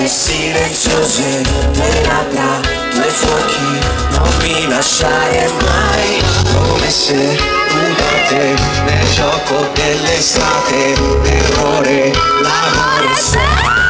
notti silenziose Le labbra, due fuochi non mi lasciare mai. Come se udate nel gioco dell'estate l'errore l'amore. sei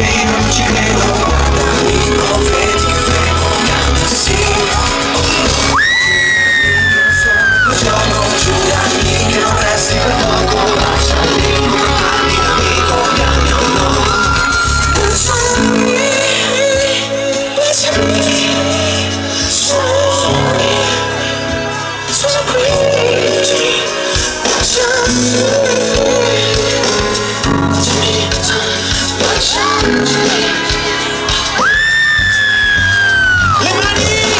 Volcano, channel Le mani